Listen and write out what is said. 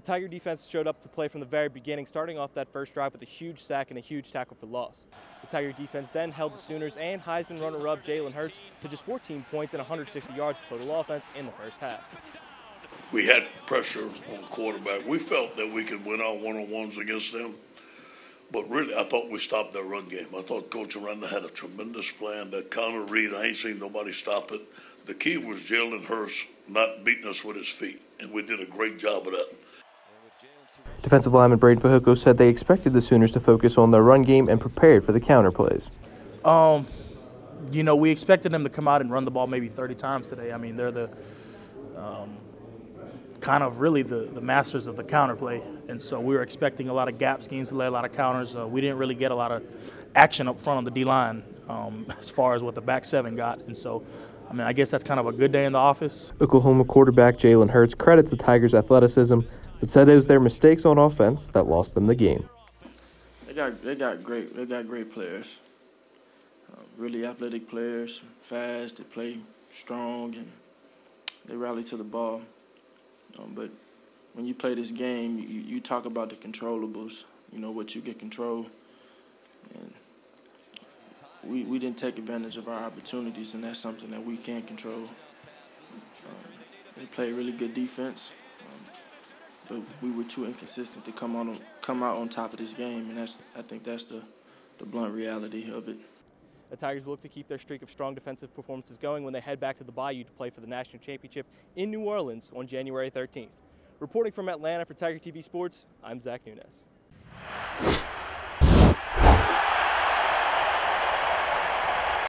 Tiger defense showed up to play from the very beginning, starting off that first drive with a huge sack and a huge tackle for loss. The Tiger defense then held the Sooners and Heisman runner-up Jalen Hurts to just 14 points and 160 yards of total offense in the first half. We had pressure on the quarterback. We felt that we could win our one-on-ones against them. But really, I thought we stopped their run game. I thought Coach Aranda had a tremendous plan. That counter read, I ain't seen nobody stop it. The key was Jalen Hurts not beating us with his feet, and we did a great job of that. Defensive lineman Breiden Fehoko said they expected the Sooners to focus on their run game and prepared for the counter plays. Um, you know, we expected them to come out and run the ball maybe 30 times today. I mean, they're the um, kind of really the, the masters of the counter play. And so we were expecting a lot of gap schemes to lay a lot of counters. Uh, we didn't really get a lot of action up front on the D line um, as far as what the back seven got. And so I mean, I guess that's kind of a good day in the office. Oklahoma quarterback Jalen Hurts credits the Tigers' athleticism, but said it was their mistakes on offense that lost them the game. They got they got great they got great players, uh, really athletic players, fast. They play strong and they rally to the ball. Um, but when you play this game, you, you talk about the controllables. You know what you can control, and we, we didn't take advantage of our opportunities, and that's something that we can't control. Um, they played really good defense, um, but we were too inconsistent to come on come out on top of this game, and that's I think that's the the blunt reality of it. The Tigers will look to keep their streak of strong defensive performances going when they head back to the Bayou to play for the national championship in New Orleans on January 13th. Reporting from Atlanta for Tiger TV Sports, I'm Zach Nunez.